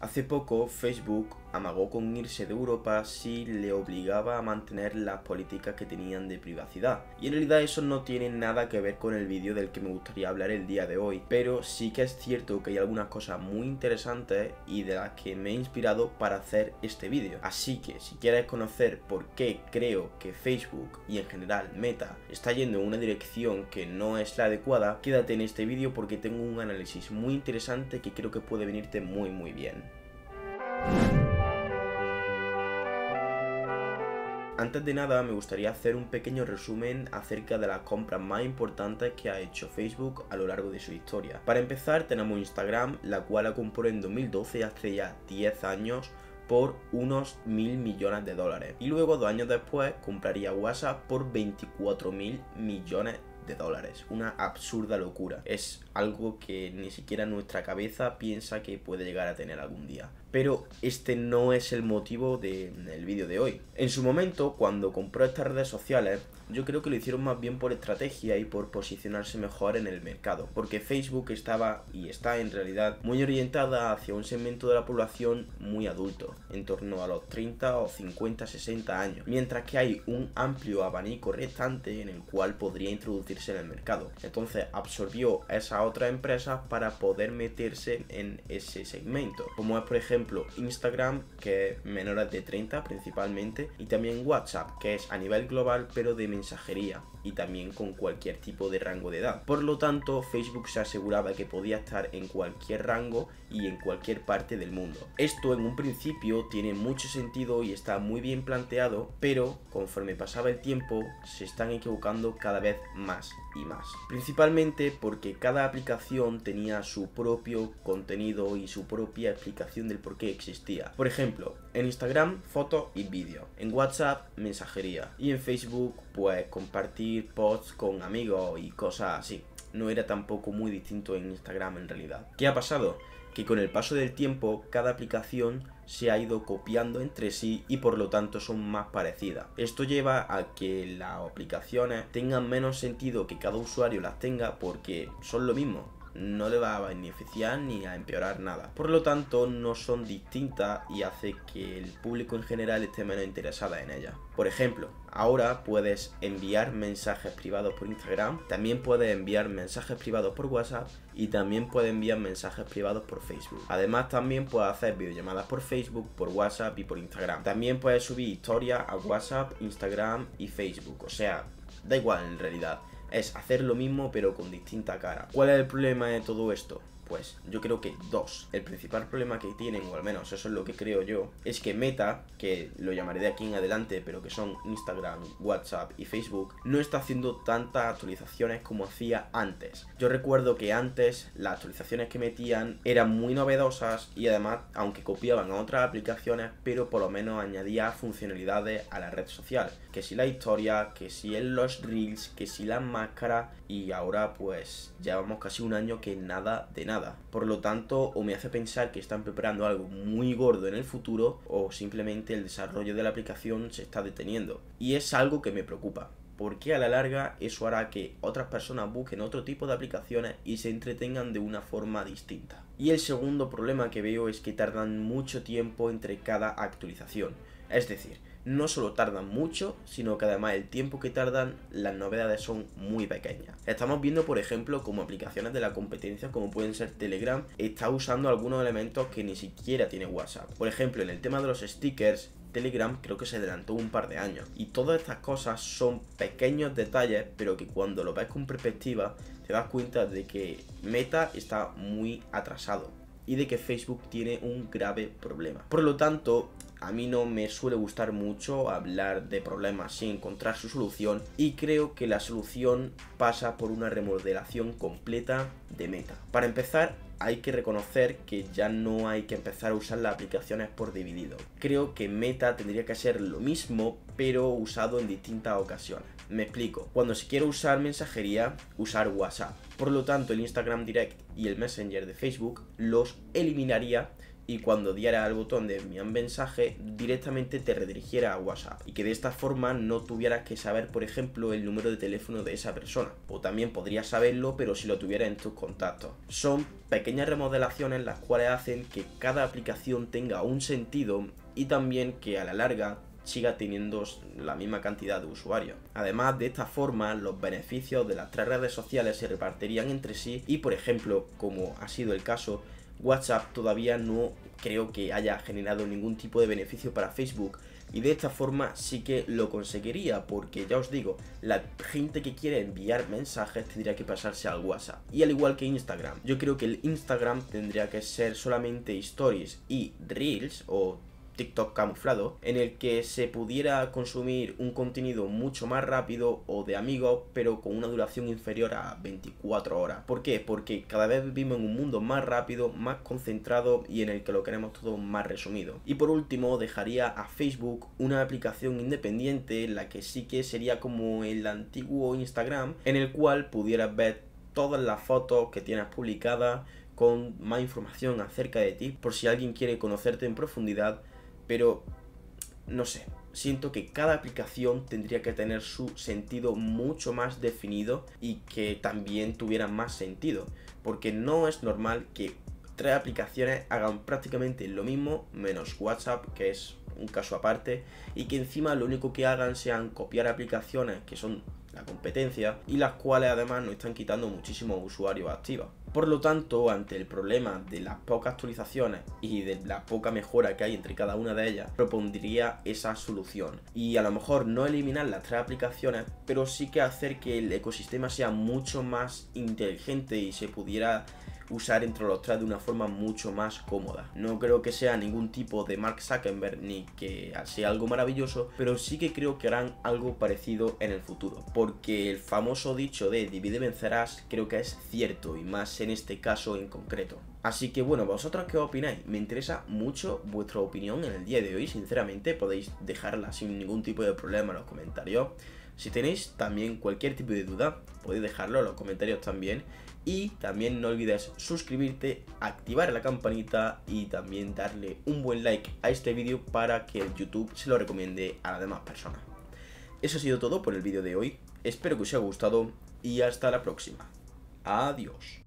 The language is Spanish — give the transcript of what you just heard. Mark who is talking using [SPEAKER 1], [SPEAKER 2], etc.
[SPEAKER 1] Hace poco Facebook amagó con irse de Europa si le obligaba a mantener las políticas que tenían de privacidad. Y en realidad eso no tiene nada que ver con el vídeo del que me gustaría hablar el día de hoy, pero sí que es cierto que hay algunas cosas muy interesantes y de las que me he inspirado para hacer este vídeo. Así que si quieres conocer por qué creo que Facebook y en general Meta está yendo en una dirección que no es la adecuada, quédate en este vídeo porque tengo un análisis muy interesante que creo que puede venirte muy muy bien. Antes de nada me gustaría hacer un pequeño resumen acerca de las compras más importantes que ha hecho Facebook a lo largo de su historia. Para empezar tenemos Instagram, la cual la compró en 2012 hace ya 10 años por unos mil millones de dólares. Y luego dos años después compraría WhatsApp por 24 mil millones de dólares. Una absurda locura. Es algo que ni siquiera nuestra cabeza piensa que puede llegar a tener algún día pero este no es el motivo del vídeo de hoy. En su momento, cuando compró estas redes sociales, yo creo que lo hicieron más bien por estrategia y por posicionarse mejor en el mercado, porque Facebook estaba y está en realidad muy orientada hacia un segmento de la población muy adulto, en torno a los 30 o 50, 60 años, mientras que hay un amplio abanico restante en el cual podría en el mercado. Entonces absorbió esas otras empresas para poder meterse en ese segmento, como es por ejemplo Instagram, que es menores de 30 principalmente, y también WhatsApp, que es a nivel global pero de mensajería y también con cualquier tipo de rango de edad. Por lo tanto, Facebook se aseguraba que podía estar en cualquier rango y en cualquier parte del mundo. Esto en un principio tiene mucho sentido y está muy bien planteado, pero conforme pasaba el tiempo se están equivocando cada vez más y más. Principalmente porque cada aplicación tenía su propio contenido y su propia explicación del por qué existía. Por ejemplo, en Instagram, foto y vídeo. En WhatsApp, mensajería. Y en Facebook, pues compartir posts con amigos y cosas así. No era tampoco muy distinto en Instagram en realidad. ¿Qué ha pasado? Que con el paso del tiempo, cada aplicación se ha ido copiando entre sí y por lo tanto son más parecidas. Esto lleva a que las aplicaciones tengan menos sentido que cada usuario las tenga porque son lo mismo no le va a beneficiar ni a empeorar nada. Por lo tanto, no son distintas y hace que el público en general esté menos interesado en ellas. Por ejemplo, ahora puedes enviar mensajes privados por Instagram, también puedes enviar mensajes privados por WhatsApp y también puedes enviar mensajes privados por Facebook. Además, también puedes hacer videollamadas por Facebook, por WhatsApp y por Instagram. También puedes subir historias a WhatsApp, Instagram y Facebook. O sea, da igual en realidad es hacer lo mismo pero con distinta cara. ¿Cuál es el problema de todo esto? Pues yo creo que dos. El principal problema que tienen, o al menos eso es lo que creo yo, es que Meta, que lo llamaré de aquí en adelante, pero que son Instagram, WhatsApp y Facebook, no está haciendo tantas actualizaciones como hacía antes. Yo recuerdo que antes las actualizaciones que metían eran muy novedosas y además, aunque copiaban a otras aplicaciones, pero por lo menos añadía funcionalidades a la red social. Que si la historia, que si en los reels, que si las máscaras y ahora pues llevamos casi un año que nada de nada. Por lo tanto, o me hace pensar que están preparando algo muy gordo en el futuro o simplemente el desarrollo de la aplicación se está deteniendo. Y es algo que me preocupa porque a la larga eso hará que otras personas busquen otro tipo de aplicaciones y se entretengan de una forma distinta. Y el segundo problema que veo es que tardan mucho tiempo entre cada actualización. Es decir, no solo tardan mucho, sino que además el tiempo que tardan, las novedades son muy pequeñas. Estamos viendo, por ejemplo, como aplicaciones de la competencia, como pueden ser Telegram, está usando algunos elementos que ni siquiera tiene WhatsApp. Por ejemplo, en el tema de los stickers, Telegram creo que se adelantó un par de años. Y todas estas cosas son pequeños detalles, pero que cuando lo ves con perspectiva, te das cuenta de que Meta está muy atrasado y de que Facebook tiene un grave problema. Por lo tanto, a mí no me suele gustar mucho hablar de problemas sin encontrar su solución y creo que la solución pasa por una remodelación completa de Meta. Para empezar, hay que reconocer que ya no hay que empezar a usar las aplicaciones por dividido. Creo que Meta tendría que ser lo mismo, pero usado en distintas ocasiones. Me explico. Cuando se quiere usar mensajería, usar WhatsApp. Por lo tanto, el Instagram Direct y el Messenger de Facebook los eliminaría y cuando diera al botón de enviar mensaje directamente te redirigiera a WhatsApp y que de esta forma no tuvieras que saber por ejemplo el número de teléfono de esa persona o también podrías saberlo pero si lo tuvieras en tus contactos. Son pequeñas remodelaciones las cuales hacen que cada aplicación tenga un sentido y también que a la larga siga teniendo la misma cantidad de usuarios. Además, de esta forma, los beneficios de las tres redes sociales se repartirían entre sí y, por ejemplo, como ha sido el caso, WhatsApp todavía no creo que haya generado ningún tipo de beneficio para Facebook. Y de esta forma sí que lo conseguiría porque ya os digo, la gente que quiere enviar mensajes tendría que pasarse al WhatsApp. Y al igual que Instagram, yo creo que el Instagram tendría que ser solamente stories y reels o TikTok camuflado, en el que se pudiera consumir un contenido mucho más rápido o de amigos, pero con una duración inferior a 24 horas. ¿Por qué? Porque cada vez vivimos en un mundo más rápido, más concentrado y en el que lo queremos todo más resumido. Y por último, dejaría a Facebook una aplicación independiente, en la que sí que sería como el antiguo Instagram, en el cual pudieras ver todas las fotos que tienes publicadas con más información acerca de ti, por si alguien quiere conocerte en profundidad pero no sé, siento que cada aplicación tendría que tener su sentido mucho más definido y que también tuviera más sentido, porque no es normal que tres aplicaciones hagan prácticamente lo mismo menos WhatsApp, que es un caso aparte, y que encima lo único que hagan sean copiar aplicaciones que son la competencia y las cuales además nos están quitando muchísimos usuarios activos. Por lo tanto, ante el problema de las pocas actualizaciones y de la poca mejora que hay entre cada una de ellas, propondría esa solución. Y a lo mejor no eliminar las tres aplicaciones, pero sí que hacer que el ecosistema sea mucho más inteligente y se pudiera usar entre los tres de una forma mucho más cómoda. No creo que sea ningún tipo de Mark Zuckerberg ni que sea algo maravilloso, pero sí que creo que harán algo parecido en el futuro, porque el famoso dicho de divide vencerás creo que es cierto y más en este caso en concreto. Así que bueno, vosotros qué opináis? Me interesa mucho vuestra opinión en el día de hoy, sinceramente podéis dejarla sin ningún tipo de problema en los comentarios. Si tenéis también cualquier tipo de duda, podéis dejarlo en los comentarios también. Y también no olvides suscribirte, activar la campanita y también darle un buen like a este vídeo para que YouTube se lo recomiende a las demás personas. Eso ha sido todo por el vídeo de hoy. Espero que os haya gustado y hasta la próxima. Adiós.